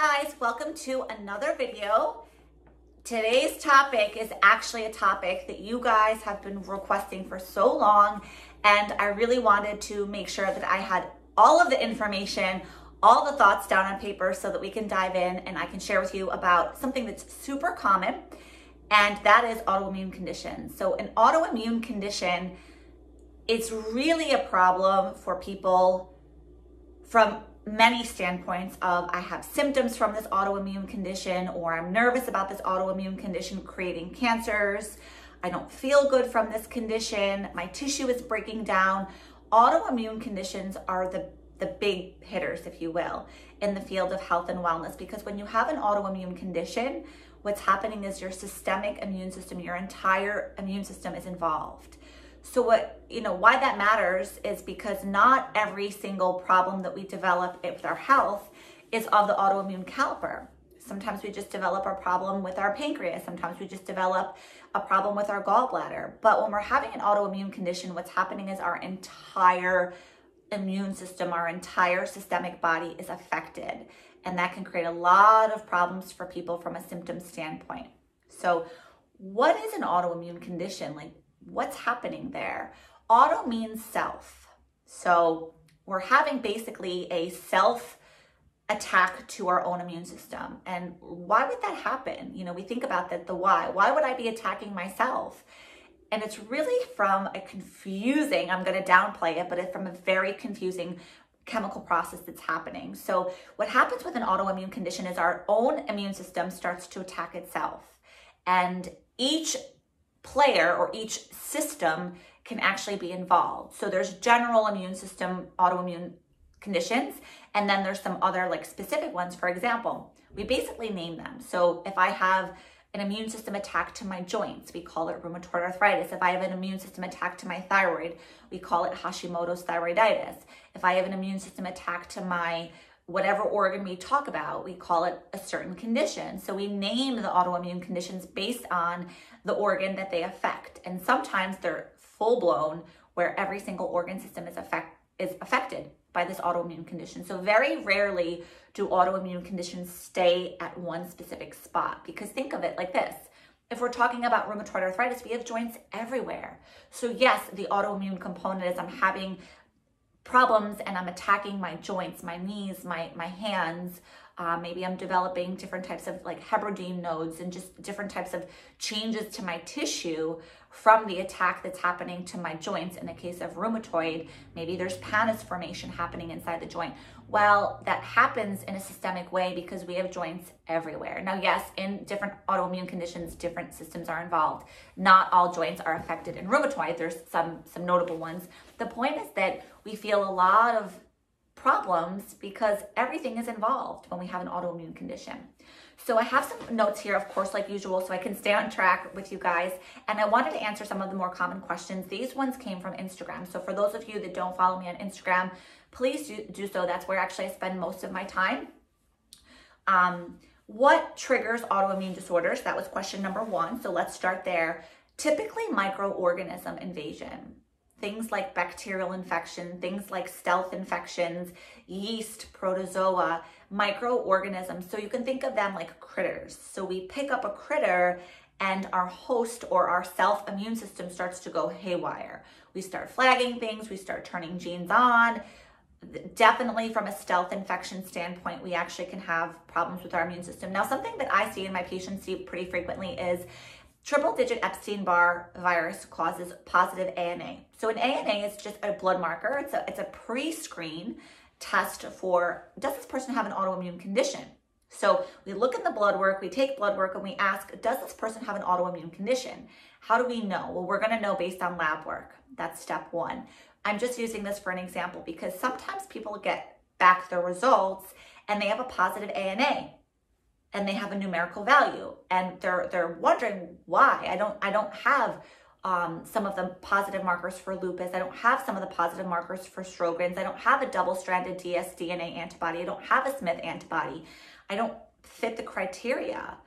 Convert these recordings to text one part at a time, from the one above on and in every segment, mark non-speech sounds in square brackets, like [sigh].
guys, welcome to another video. Today's topic is actually a topic that you guys have been requesting for so long and I really wanted to make sure that I had all of the information, all the thoughts down on paper so that we can dive in and I can share with you about something that's super common and that is autoimmune conditions. So an autoimmune condition, it's really a problem for people from many standpoints of I have symptoms from this autoimmune condition or I'm nervous about this autoimmune condition creating cancers. I don't feel good from this condition. My tissue is breaking down. Autoimmune conditions are the the big hitters, if you will, in the field of health and wellness. Because when you have an autoimmune condition, what's happening is your systemic immune system, your entire immune system is involved. So what, you know, why that matters is because not every single problem that we develop with our health is of the autoimmune caliber. Sometimes we just develop a problem with our pancreas. Sometimes we just develop a problem with our gallbladder. But when we're having an autoimmune condition, what's happening is our entire immune system, our entire systemic body is affected. And that can create a lot of problems for people from a symptom standpoint. So, what is an autoimmune condition? Like, what's happening there? Auto means self. So we're having basically a self attack to our own immune system. And why would that happen? You know, we think about that the why. Why would I be attacking myself? And it's really from a confusing, I'm going to downplay it, but it's from a very confusing chemical process that's happening. So, what happens with an autoimmune condition is our own immune system starts to attack itself. And each player or each system can actually be involved. So there's general immune system autoimmune conditions, and then there's some other like specific ones. For example, we basically name them. So if I have an immune system attack to my joints, we call it rheumatoid arthritis. If I have an immune system attack to my thyroid, we call it Hashimoto's thyroiditis. If I have an immune system attack to my whatever organ we talk about, we call it a certain condition. So we name the autoimmune conditions based on the organ that they affect. And sometimes they're full blown where every single organ system is affect is affected by this autoimmune condition. So very rarely do autoimmune conditions stay at one specific spot because think of it like this. If we're talking about rheumatoid arthritis, we have joints everywhere. So yes, the autoimmune component is I'm having problems and I'm attacking my joints, my knees, my, my hands. Uh, maybe I'm developing different types of like Heberden nodes and just different types of changes to my tissue from the attack that's happening to my joints. In the case of rheumatoid, maybe there's pannus formation happening inside the joint. Well, that happens in a systemic way because we have joints everywhere. Now, yes, in different autoimmune conditions, different systems are involved. Not all joints are affected in rheumatoid. There's some some notable ones. The point is that we feel a lot of problems because everything is involved when we have an autoimmune condition. So I have some notes here, of course, like usual, so I can stay on track with you guys. And I wanted to answer some of the more common questions. These ones came from Instagram. So for those of you that don't follow me on Instagram, please do, do so. That's where actually I spend most of my time. Um, what triggers autoimmune disorders? That was question number one. So let's start there. Typically, microorganism invasion things like bacterial infection, things like stealth infections, yeast, protozoa, microorganisms. So you can think of them like critters. So we pick up a critter and our host or our self immune system starts to go haywire. We start flagging things, we start turning genes on. Definitely from a stealth infection standpoint, we actually can have problems with our immune system. Now, something that I see in my patients see pretty frequently is Triple digit Epstein-Barr virus causes positive ANA. So an ANA is just a blood marker. It's a, it's a pre-screen test for, does this person have an autoimmune condition? So we look at the blood work, we take blood work and we ask, does this person have an autoimmune condition? How do we know? Well, we're gonna know based on lab work. That's step one. I'm just using this for an example because sometimes people get back their results and they have a positive ANA and they have a numerical value and they're they're wondering why i don't i don't have um, some of the positive markers for lupus. I don't have some of the positive markers for Sjogren's. I don't have a double-stranded dsDNA antibody. I don't have a Smith antibody. I don't fit the criteria.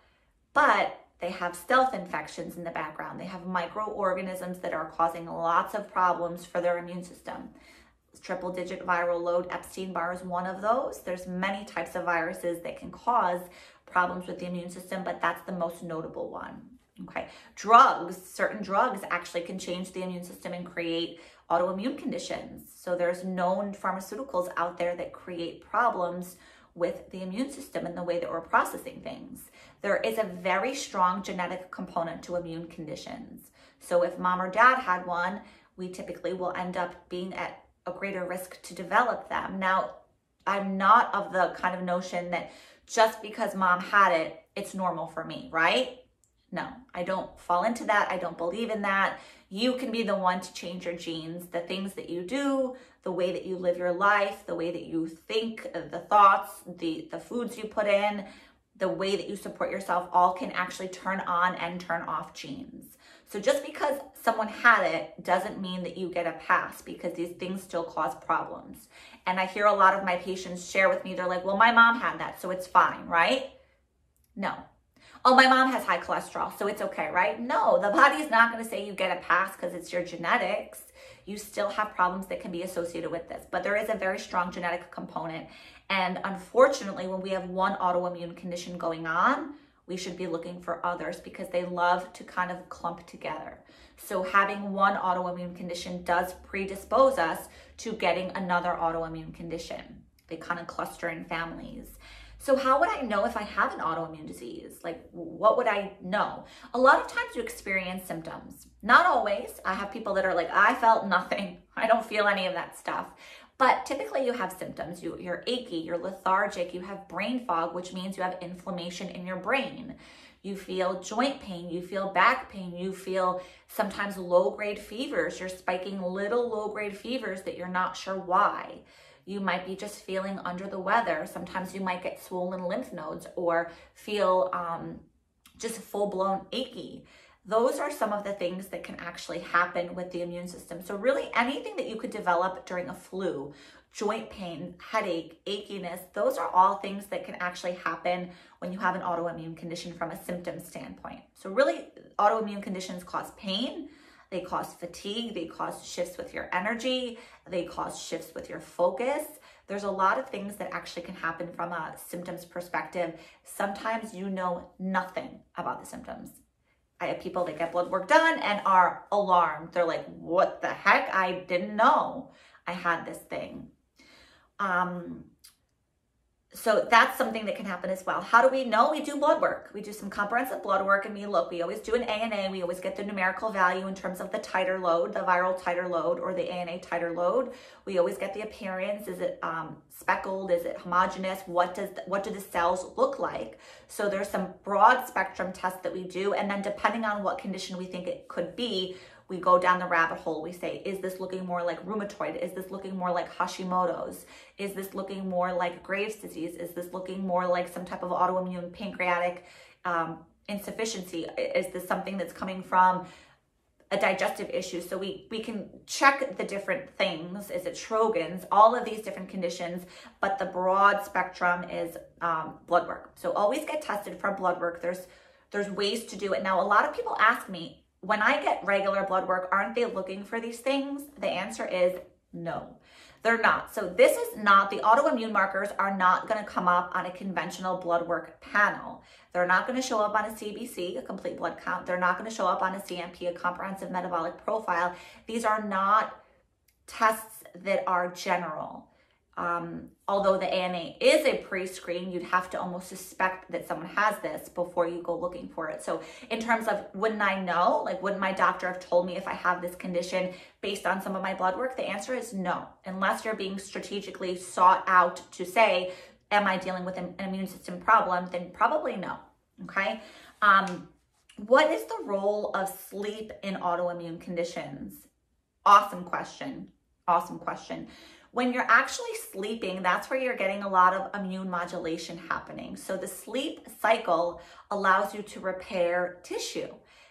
But they have stealth infections in the background. They have microorganisms that are causing lots of problems for their immune system. triple digit viral load. Epstein-Barr is one of those. There's many types of viruses that can cause problems with the immune system, but that's the most notable one. Okay. Drugs, certain drugs actually can change the immune system and create autoimmune conditions. So there's known pharmaceuticals out there that create problems with the immune system and the way that we're processing things. There is a very strong genetic component to immune conditions. So if mom or dad had one, we typically will end up being at a greater risk to develop them. Now, I'm not of the kind of notion that just because mom had it, it's normal for me, right? No, I don't fall into that. I don't believe in that. You can be the one to change your genes. The things that you do, the way that you live your life, the way that you think, the thoughts, the, the foods you put in, the way that you support yourself, all can actually turn on and turn off genes. So just because someone had it doesn't mean that you get a pass because these things still cause problems. And I hear a lot of my patients share with me, they're like, well, my mom had that, so it's fine, right? No. Oh, my mom has high cholesterol, so it's okay, right? No, the body is not going to say you get a pass because it's your genetics. You still have problems that can be associated with this, but there is a very strong genetic component. And unfortunately, when we have one autoimmune condition going on, we should be looking for others because they love to kind of clump together. So having one autoimmune condition does predispose us to getting another autoimmune condition. They kind of cluster in families. So how would I know if I have an autoimmune disease? Like what would I know? A lot of times you experience symptoms. Not always. I have people that are like, I felt nothing. [laughs] I don't feel any of that stuff. But typically you have symptoms. You, you're achy, you're lethargic, you have brain fog, which means you have inflammation in your brain. You feel joint pain, you feel back pain, you feel sometimes low grade fevers. You're spiking little low grade fevers that you're not sure why. You might be just feeling under the weather. Sometimes you might get swollen lymph nodes or feel um, just full blown achy. Those are some of the things that can actually happen with the immune system. So really anything that you could develop during a flu, joint pain, headache, achiness, those are all things that can actually happen when you have an autoimmune condition from a symptom standpoint. So really autoimmune conditions cause pain, they cause fatigue, they cause shifts with your energy, they cause shifts with your focus. There's a lot of things that actually can happen from a symptoms perspective. Sometimes you know nothing about the symptoms. I have people that get blood work done and are alarmed. They're like, what the heck? I didn't know I had this thing. Um, so that's something that can happen as well. How do we know? We do blood work. We do some comprehensive blood work and we look, we always do an ANA. We always get the numerical value in terms of the titer load, the viral titer load or the ANA titer load. We always get the appearance. Is it um, speckled? Is it homogeneous? What does what do the cells look like? So there's some broad spectrum tests that we do. And then depending on what condition we think it could be, we go down the rabbit hole. We say, is this looking more like rheumatoid? Is this looking more like Hashimoto's? Is this looking more like Graves' disease? Is this looking more like some type of autoimmune pancreatic um, insufficiency? Is this something that's coming from a digestive issue? So we, we can check the different things. Is it Sjogren's? All of these different conditions, but the broad spectrum is um, blood work. So always get tested for blood work. There's there's ways to do it. Now, a lot of people ask me, when I get regular blood work, aren't they looking for these things? The answer is no, they're not. So this is not, the autoimmune markers are not gonna come up on a conventional blood work panel. They're not gonna show up on a CBC, a complete blood count. They're not gonna show up on a CMP, a comprehensive metabolic profile. These are not tests that are general. Um, although the ANA is a pre-screen, you'd have to almost suspect that someone has this before you go looking for it. So in terms of wouldn't I know, like wouldn't my doctor have told me if I have this condition based on some of my blood work? The answer is no, unless you're being strategically sought out to say, am I dealing with an immune system problem? Then probably no, okay? Um, what is the role of sleep in autoimmune conditions? Awesome question, awesome question. When you're actually sleeping, that's where you're getting a lot of immune modulation happening. So the sleep cycle allows you to repair tissue.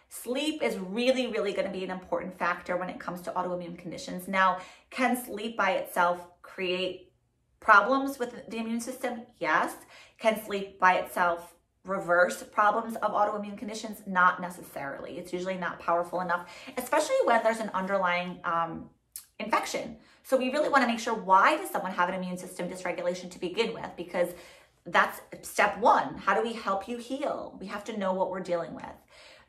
Sleep is really, really going to be an important factor when it comes to autoimmune conditions. Now, can sleep by itself create problems with the immune system? Yes. Can sleep by itself reverse problems of autoimmune conditions? Not necessarily. It's usually not powerful enough, especially when there's an underlying um, infection. So we really want to make sure why does someone have an immune system dysregulation to begin with? Because that's step one. How do we help you heal? We have to know what we're dealing with.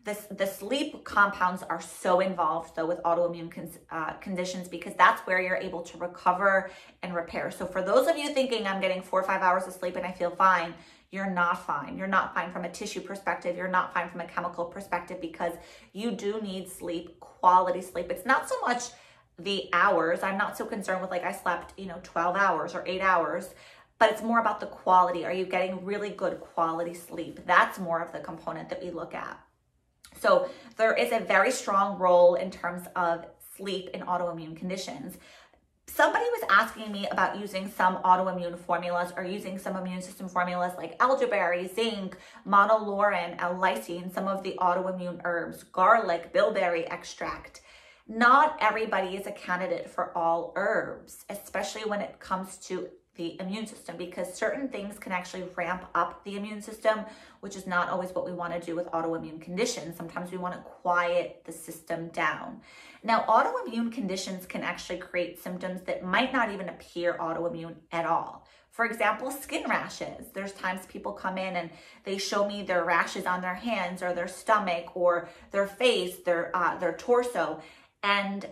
This, the sleep compounds are so involved though with autoimmune con- uh, conditions because that's where you're able to recover and repair. So for those of you thinking I'm getting four or five hours of sleep and I feel fine, you're not fine. You're not fine from a tissue perspective. You're not fine from a chemical perspective because you do need sleep, quality sleep. It's not so much the hours. I'm not so concerned with like I slept, you know, 12 hours or eight hours but it's more about the quality. Are you getting really good quality sleep? That's more of the component that we look at. So there is a very strong role in terms of sleep in autoimmune conditions. Somebody was asking me about using some autoimmune formulas or using some immune system formulas like elderberry, zinc, monolaurin, L-lysine, some of the autoimmune herbs, garlic, bilberry extract. Not everybody is a candidate for all herbs, especially when it comes to the immune system because certain things can actually ramp up the immune system, which is not always what we want to do with autoimmune conditions. Sometimes we want to quiet the system down. Now, autoimmune conditions can actually create symptoms that might not even appear autoimmune at all. For example, skin rashes. There's times people come in and they show me their rashes on their hands or their stomach or their face, their uh, their torso, and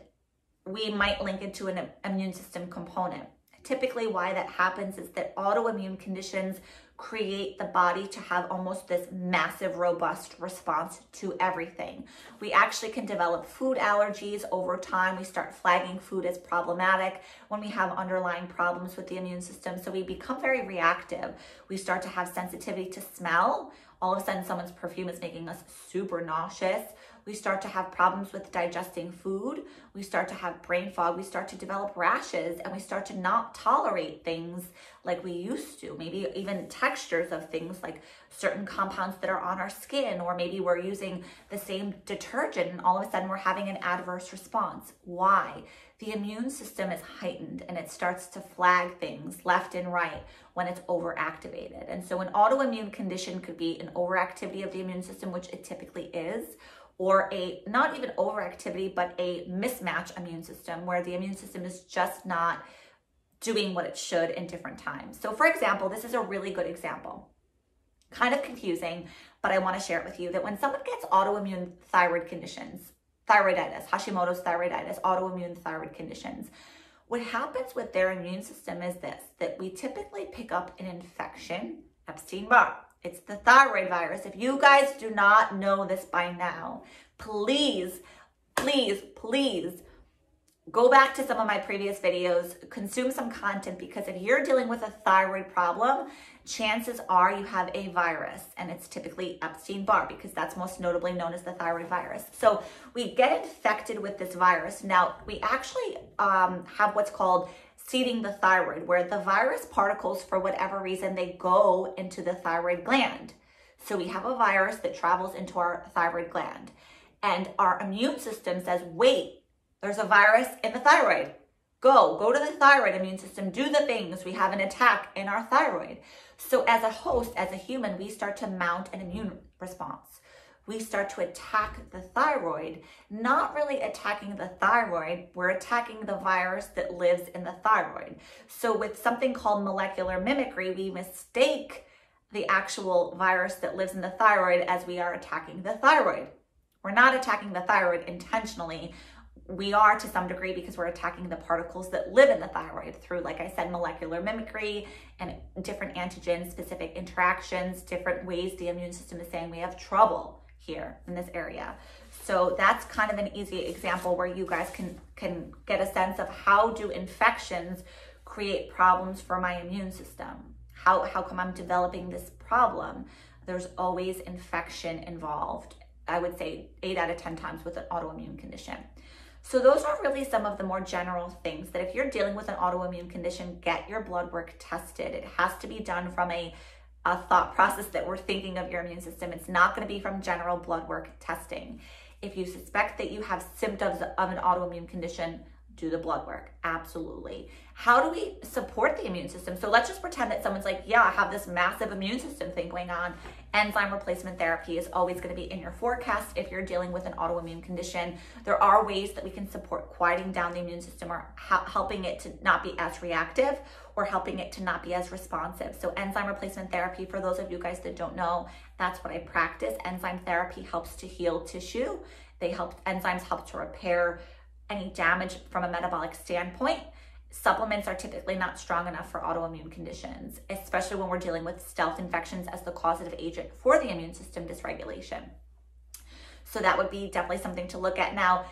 we might link it to an immune system component. Typically, why that happens is that autoimmune conditions create the body to have almost this massive, robust response to everything. We actually can develop food allergies over time. We start flagging food as problematic when we have underlying problems with the immune system. So we become very reactive. We start to have sensitivity to smell. All of a sudden, someone's perfume is making us super nauseous we start to have problems with digesting food, we start to have brain fog, we start to develop rashes, and we start to not tolerate things like we used to. Maybe even textures of things like certain compounds that are on our skin, or maybe we're using the same detergent and all of a sudden we're having an adverse response. Why? The immune system is heightened and it starts to flag things left and right when it's overactivated. And so, an autoimmune condition could be an overactivity of the immune system, which it typically is, or a not even overactivity, but a mismatch immune system where the immune system is just not doing what it should in different times. So, for example, this is a really good example. Kind of confusing, but I want to share it with you that when someone gets autoimmune thyroid conditions, thyroiditis, Hashimoto's thyroiditis, autoimmune thyroid conditions, what happens with their immune system is this that we typically pick up an infection, Epstein Barr. It's the thyroid virus. If you guys do not know this by now, please, please, please go back to some of my previous videos, consume some content because if you're dealing with a thyroid problem, chances are you have a virus and it's typically Epstein-Barr because that's most notably known as the thyroid virus. So we get infected with this virus. Now we actually um, have what's called seeding the thyroid, where the virus particles, for whatever reason, they go into the thyroid gland. So we have a virus that travels into our thyroid gland. And our immune system says, wait, there's a virus in the thyroid. Go, go to the thyroid immune system, do the things. We have an attack in our thyroid. So as a host, as a human, we start to mount an immune response we start to attack the thyroid, not really attacking the thyroid, we're attacking the virus that lives in the thyroid. So, with something called molecular mimicry, we mistake the actual virus that lives in the thyroid as we are attacking the thyroid. We're not attacking the thyroid intentionally. We are to some degree because we're attacking the particles that live in the thyroid through, like I said, molecular mimicry and different antigen specific interactions, different ways the immune system is saying we have trouble here in this area. So that's kind of an easy example where you guys can, can get a sense of how do infections create problems for my immune system? How, how come I'm developing this problem? There's always infection involved. I would say eight out of 10 times with an autoimmune condition. So those are really some of the more general things that if you're dealing with an autoimmune condition, get your blood work tested. It has to be done from a a thought process that we're thinking of your immune system. It's not going to be from general blood work testing. If you suspect that you have symptoms of an autoimmune condition, do the blood work. Absolutely. How do we support the immune system? So let's just pretend that someone's like, yeah, I have this massive immune system thing going on. Enzyme replacement therapy is always going to be in your forecast if you're dealing with an autoimmune condition. There are ways that we can support quieting down the immune system or helping it to not be as reactive or helping it to not be as responsive. So enzyme replacement therapy, for those of you guys that don't know, that's what I practice. Enzyme therapy helps to heal tissue. They help, enzymes help to repair any damage from a metabolic standpoint. Supplements are typically not strong enough for autoimmune conditions, especially when we're dealing with stealth infections as the causative agent for the immune system dysregulation. So that would be definitely something to look at. Now,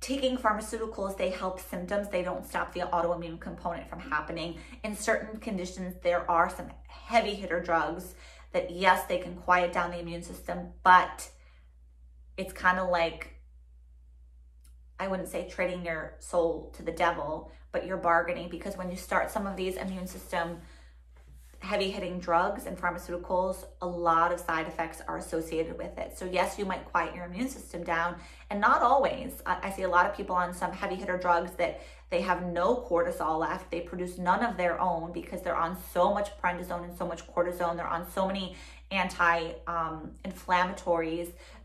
taking pharmaceuticals, they help symptoms. They don't stop the autoimmune component from happening. In certain conditions, there are some heavy hitter drugs that, yes, they can quiet down the immune system, but it's kind of like I wouldn't say trading your soul to the devil, but you're bargaining because when you start some of these immune system heavy hitting drugs and pharmaceuticals, a lot of side effects are associated with it. So, yes, you might quiet your immune system down, and not always. I, see a lot of people on some heavy hitter drugs that they have no cortisol left. They produce none of their own because they're on so much prednisone and so much cortisone. They're on so many anti um.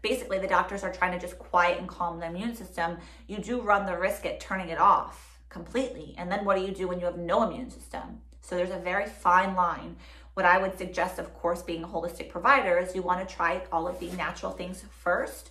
Basically, the doctors are trying to just quiet and calm the immune system. You do run the risk at turning it off completely. And then what do you do when you have no immune system? So there's a very fine line. What I would suggest, of course, being a holistic provider, is you want to try all of the natural things first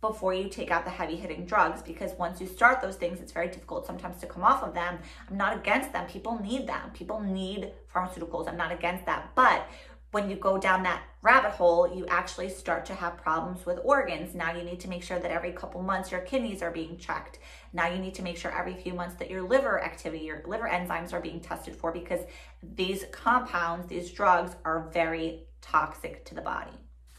before you take out the heavy hitting drugs because once you start those things, it's very difficult sometimes to come off of them. I'm not against them. People need them. People need pharmaceuticals. I'm not against that. But when you go down that rabbit hole, you actually start to have problems with organs. Now you need to make sure that every couple months your kidneys are being checked. Now you need to make sure every few months that your liver activity, your liver enzymes are being tested for because these compounds, these drugs are very toxic to the body.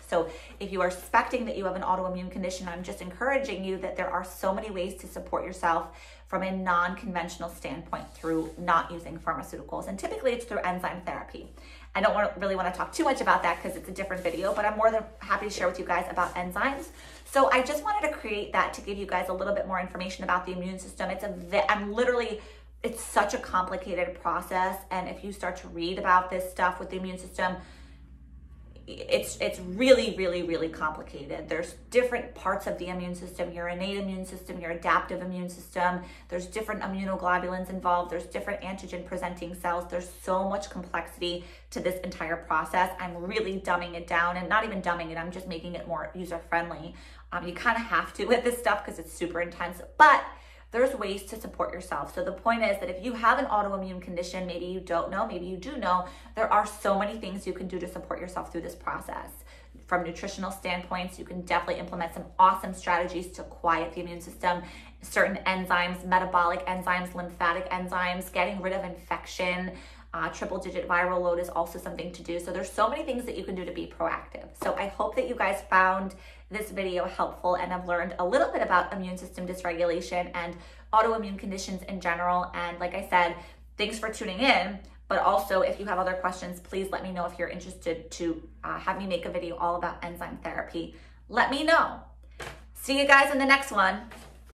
So if you are suspecting that you have an autoimmune condition, I'm just encouraging you that there are so many ways to support yourself from a non-conventional standpoint through not using pharmaceuticals. And typically it's through enzyme therapy. I don't want, really want to talk too much about that because it's a different video, but I'm more than happy to share with you guys about enzymes. So I just wanted to create that to give you guys a little bit more information about the immune system. It's a, I'm literally, it's such a complicated process. And if you start to read about this stuff with the immune system, it's it's really really really complicated. There's different parts of the immune system. Your innate immune system your adaptive immune system. There's different immunoglobulins involved. There's different antigen presenting cells. There's so much complexity to this entire process. I'm really dumbing it down and not even dumbing it. I'm just making it more user friendly um, you kind of have to with this stuff because it's super intense but there's ways to support yourself. So the point is that if you have an autoimmune condition, maybe you don't know, maybe you do know, there are so many things you can do to support yourself through this process. From nutritional standpoints, you can definitely implement some awesome strategies to quiet the immune system, certain enzymes, metabolic enzymes, lymphatic enzymes, getting rid of infection, uh, triple digit viral load is also something to do. So there's so many things that you can do to be proactive. So I hope that you guys found this video helpful and have learned a little bit about immune system dysregulation and autoimmune conditions in general. And like I said, thanks for tuning in. But also, if you have other questions, please let me know if you're interested to uh, have me make a video all about enzyme therapy. Let me know. See you guys in the next one.